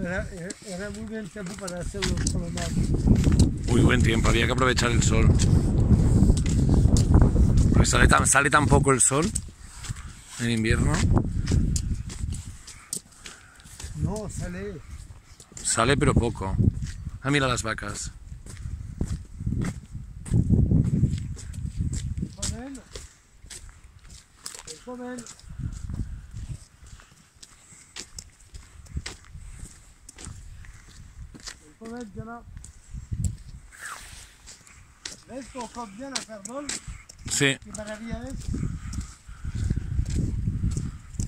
era, era muy bien tiempo para hacer los colombianos. Muy buen tiempo, había que aprovechar el sol. Porque sale tan, sale tan poco el sol en invierno. No, sale. Sale pero poco. Ah, mira las vacas. Comen. Comen. promet jana. qu'on cómo bien la perdón? Sí. ¿Qué maravilla es?